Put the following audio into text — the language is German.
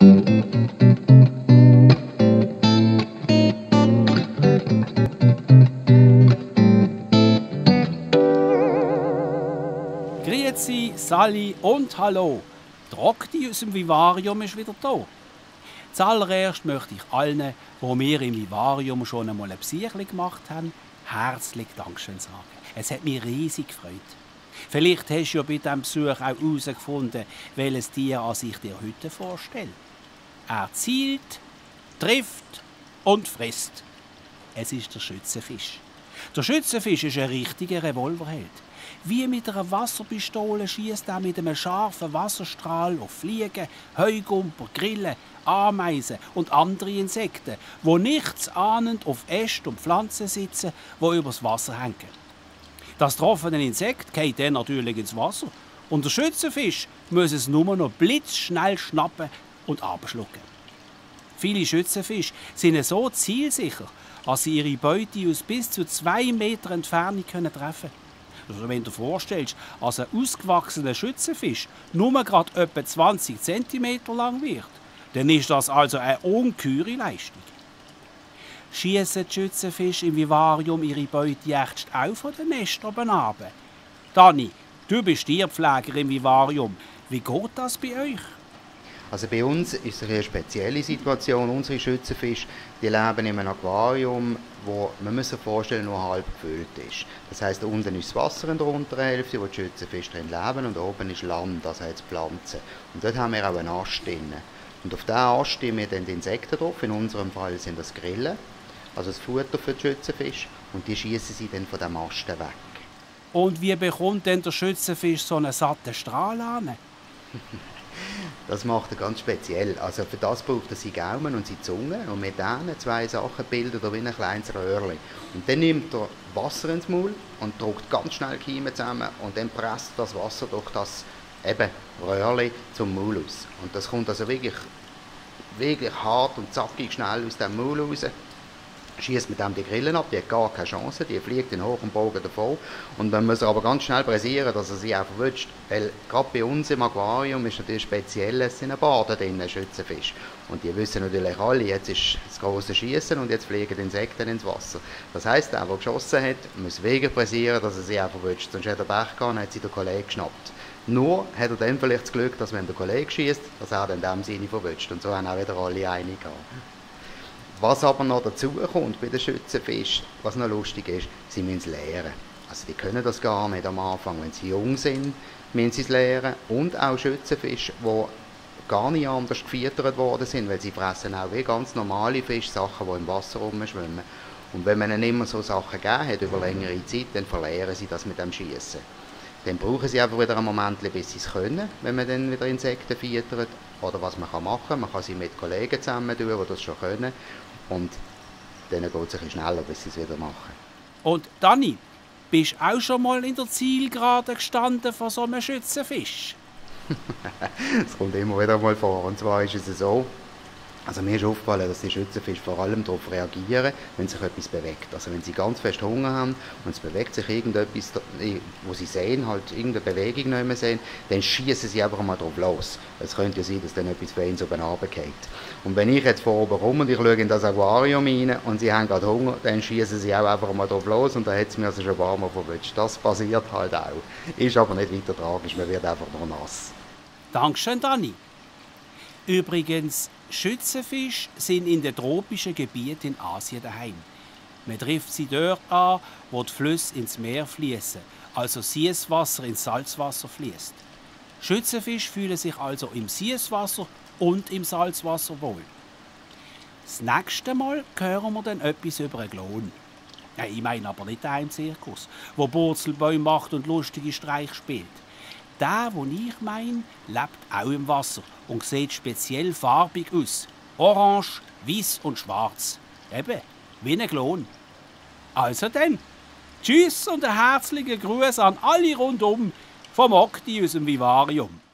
Grüezi, Sally und Hallo. Die Rockti aus dem Vivarium ist wieder da. Zuallererst möchte ich allen, die mir im Vivarium schon einmal ein Besuch gemacht haben, herzlich Dankeschön sagen. Es hat mich riesig gefreut. Vielleicht hast du ja bei diesem Besuch auch herausgefunden, welches Tier an sich dir heute vorstellt. Er zielt, trifft und frisst. Es ist der Schützenfisch. Der Schützenfisch ist ein richtiger Revolverheld. Wie mit einer Wasserpistole schießt er mit einem scharfen Wasserstrahl auf Fliegen, Heugumper, Grillen, Ameisen und andere Insekten, wo nichts ahnend auf Äste und Pflanzen sitzen, wo übers Wasser hängen. Das getroffene Insekt geht dann natürlich ins Wasser und der Schützenfisch muss es nur noch blitzschnell schnappen und abschlucken. Viele Schützenfische sind so zielsicher, dass sie ihre Beute aus bis zu zwei Meter Entfernung treffen können. Also wenn du dir vorstellst, dass ein ausgewachsener Schützenfisch nur gerade etwa 20 cm lang wird, dann ist das also eine ungeheure Leistung. Schießen die Schützenfische im Vivarium ihre Beute echt auch von den Nest oben runter? Dani, du bist Tierpfleger im Vivarium. Wie geht das bei euch? Also bei uns ist es eine spezielle Situation. Unsere Schützenfische die leben in einem Aquarium, wo man muss sich vorstellen nur halb gefüllt ist. Das heißt, unten ist das Wasser in der unteren Hälfte, wo die Schützenfische drin leben, und oben ist Land, das heißt Pflanzen. Und dort haben wir auch einen Ast drin. Und auf diesen Ast stehen wir dann die Insekten drauf. In unserem Fall sind das Grillen, also das Futter für die Schützenfische. Und die schießen sie dann von dem Ast weg. Und wie bekommt denn der Schützenfisch so einen satten Strahl an? Das macht er ganz speziell. Also für das braucht er seine Gaumen und seine Zunge und mit diesen zwei Sachen bildet er wie ein kleines Röhrchen. Und dann nimmt er Wasser ins Maul und drückt ganz schnell die Kiemen zusammen und dann presst das Wasser durch das eben Röhrchen zum Maul aus. Und das kommt also wirklich, wirklich hart und zackig schnell aus dem Maul raus schießt mit dem die Grillen ab, die hat gar keine Chance, die fliegt in hohem Bogen davon. Und man muss aber ganz schnell pressieren, dass er sie auch verwünscht. Weil gerade bei uns im Aquarium ist natürlich speziell, es sind Baden drin, Schützenfisch. Und die wissen natürlich alle, jetzt ist das große Schießen und jetzt fliegen Insekten ins Wasser. Das heisst, der, der geschossen hat, muss wegen pressieren, dass er sie auch verwünscht. Sonst hat er Pech gehabt und hat sie der Kollege geschnappt. Nur hat er dann vielleicht das Glück, dass wenn der Kollege schießt, dass er dann dem Sinne verwünscht. Und so haben auch wieder alle einig gehabt. Was aber noch dazu kommt bei den Schützenfischen, was noch lustig ist, sie müssen es lehren. Also die können das gar nicht am Anfang, wenn sie jung sind, müssen sie es lehren. Und auch Schützenfische, die gar nicht anders gefüttert worden sind, weil sie fressen auch wie ganz normale Fische, Sachen, die im Wasser rumschwimmen. Und wenn man ihnen immer so Sachen gegeben hat über längere Zeit, dann verlieren sie das mit dem Schießen. Dann brauchen sie einfach wieder einen Moment, bis sie es können, wenn man dann wieder Insekten füttert. Oder was man machen kann, man kann sie mit Kollegen zusammen tun, die das schon können. Und dann geht es ein bisschen schneller, bis sie es wieder machen. Und Dani, bist du auch schon mal in der Zielgerade gestanden von so einem Schützenfisch? das kommt immer wieder mal vor. Und zwar ist es so, also mir ist aufgefallen, dass die Schützenfische vor allem darauf reagieren, wenn sich etwas bewegt. Also wenn sie ganz fest Hunger haben und es bewegt sich irgendetwas, wo sie sehen, halt irgendeine Bewegung nicht mehr sehen, dann schießen sie einfach mal drauf los. Es könnte ja sein, dass dann etwas für ihn so runtergeht. Und wenn ich jetzt vor oben rum und ich schaue in das Aquarium rein und sie haben gerade Hunger, dann schießen sie auch einfach mal drauf los und dann hat es mir also schon ein paar Mal verwünscht. Das passiert halt auch. Ist aber nicht weiter tragisch, man wird einfach nur nass. Dankeschön, Dani. Übrigens, Schützenfische sind in den tropischen Gebieten in Asien daheim. Man trifft sie dort an, wo die Flüsse ins Meer fließen, also Süßwasser ins Salzwasser fließt. Schützenfische fühlen sich also im Süßwasser und im Salzwasser wohl. Das nächste Mal hören wir dann etwas über einen Glon. Ja, ich meine aber nicht einen Zirkus, wo Burzelbäume macht und lustige Streich spielt. Der, den ich meine, lebt auch im Wasser und sieht speziell farbig aus. Orange, weiß und schwarz. Eben, wie ein Klon. Also dann, tschüss und einen herzlichen Gruß an alle rundum vom Okti aus dem Vivarium.